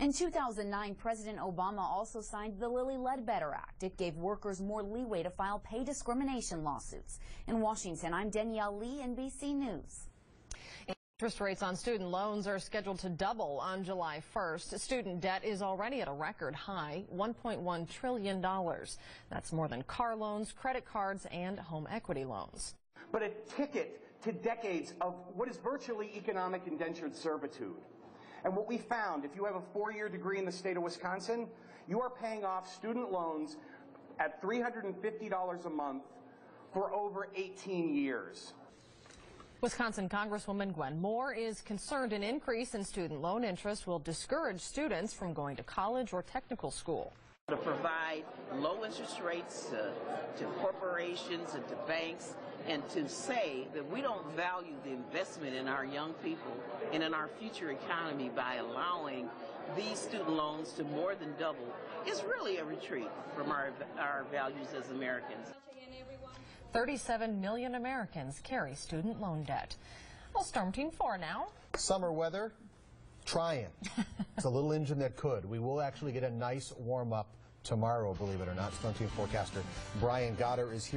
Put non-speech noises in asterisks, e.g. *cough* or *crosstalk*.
In 2009, President Obama also signed the Lilly Ledbetter Act. It gave workers more leeway to file pay discrimination lawsuits. In Washington, I'm Danielle Lee, NBC News. Interest rates on student loans are scheduled to double on July 1st. Student debt is already at a record high, $1.1 trillion. That's more than car loans, credit cards, and home equity loans. But a ticket to decades of what is virtually economic indentured servitude. And what we found, if you have a four-year degree in the state of Wisconsin, you are paying off student loans at $350 a month for over 18 years. Wisconsin Congresswoman Gwen Moore is concerned an increase in student loan interest will discourage students from going to college or technical school. To provide low interest rates uh, to corporations and to banks and to say that we don't value the investment in our young people and in our future economy by allowing these student loans to more than double is really a retreat from our, our values as Americans. 37 million Americans carry student loan debt. Well, Storm Team 4 now. Summer weather, trying. *laughs* it's a little engine that could. We will actually get a nice warm up tomorrow, believe it or not. Storm Team forecaster Brian Gotter is here.